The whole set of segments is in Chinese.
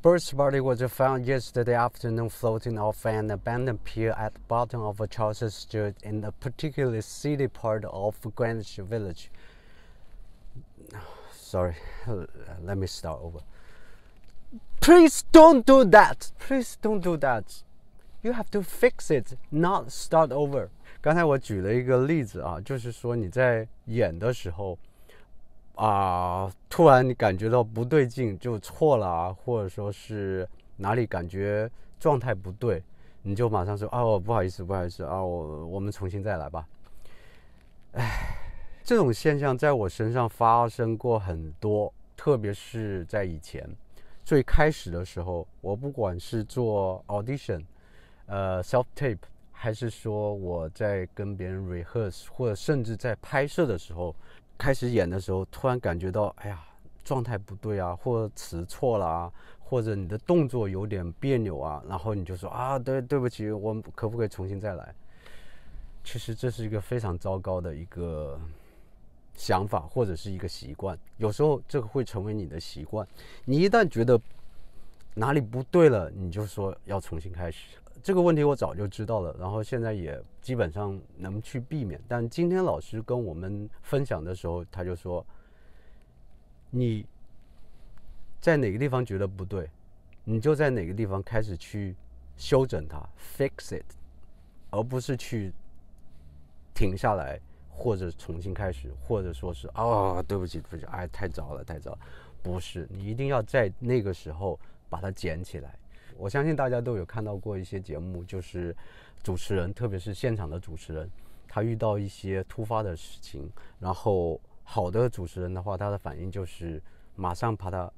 Bird's body was found yesterday afternoon floating off an abandoned pier at the bottom of Charles Street in a particularly seedy part of Greenwich Village. Sorry, let me start over. Please don't do that. Please don't do that. You have to fix it, not start over. 刚才我举了一个例子啊，就是说你在演的时候。 啊，突然你感觉到不对劲，就错了啊，或者说是哪里感觉状态不对，你就马上说哦，不好意思，不好意思啊，我我们重新再来吧。哎，这种现象在我身上发生过很多，特别是在以前最开始的时候，我不管是做 audition，呃，self tape，还是说我在跟别人 rehearse，或者甚至在拍摄的时候。开始演的时候，突然感觉到，哎呀，状态不对啊，或词错了啊，或者你的动作有点别扭啊，然后你就说啊，对，对不起，我们可不可以重新再来？其实这是一个非常糟糕的一个想法，或者是一个习惯。有时候这个会成为你的习惯。你一旦觉得哪里不对了，你就说要重新开始。这个问题我早就知道了，然后现在也基本上能去避免。但今天老师跟我们分享的时候，他就说：“你在哪个地方觉得不对，你就在哪个地方开始去修整它，fix it，而不是去停下来或者重新开始，或者说是啊，对不起，对不起，哎，太早了，太早了。不是，你一定要在那个时候把它捡起来。”我相信大家都有看到过一些节目，就是主持人，特别是现场的主持人，他遇到一些突发的事情，然后好的主持人的话，他的反应就是马上把它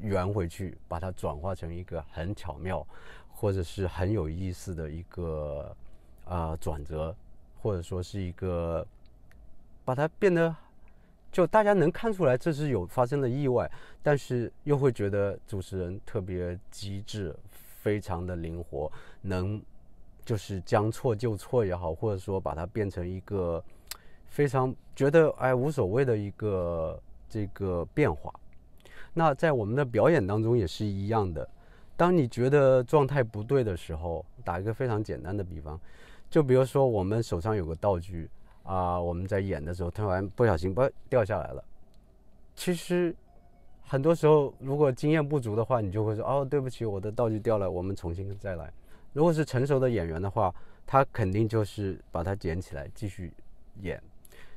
圆回去，把它转化成一个很巧妙，或者是很有意思的一个呃转折，或者说是一个把它变得。就大家能看出来这是有发生了意外，但是又会觉得主持人特别机智，非常的灵活，能就是将错就错也好，或者说把它变成一个非常觉得哎无所谓的一个这个变化。那在我们的表演当中也是一样的，当你觉得状态不对的时候，打一个非常简单的比方，就比如说我们手上有个道具。啊，我们在演的时候突然不小心不掉下来了。其实很多时候，如果经验不足的话，你就会说：“哦，对不起，我的道具掉了，我们重新再来。”如果是成熟的演员的话，他肯定就是把它捡起来继续演，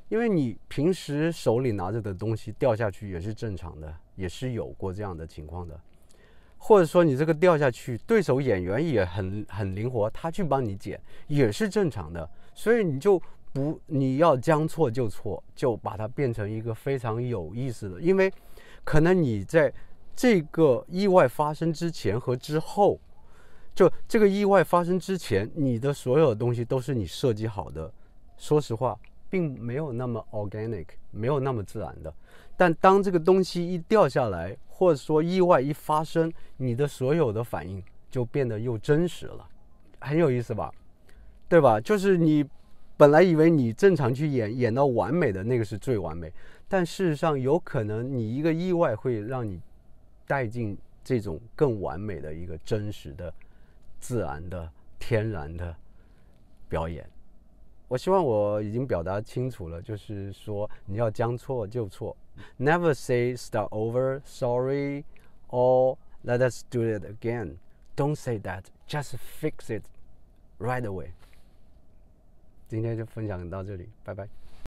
因为你平时手里拿着的东西掉下去也是正常的，也是有过这样的情况的。或者说你这个掉下去，对手演员也很很灵活，他去帮你捡也是正常的，所以你就。不，你要将错就错，就把它变成一个非常有意思的。因为可能你在这个意外发生之前和之后，就这个意外发生之前，你的所有东西都是你设计好的。说实话，并没有那么 organic，没有那么自然的。但当这个东西一掉下来，或者说意外一发生，你的所有的反应就变得又真实了，很有意思吧？对吧？就是你。本来以为你正常去演，演到完美的那个是最完美，但事实上有可能你一个意外会让你带进这种更完美的一个真实的、自然的、天然的表演。我希望我已经表达清楚了，就是说你要将错就错，Never say start over, sorry, or let us do it again. Don't say that. Just fix it right away. 今天就分享到这里，拜拜。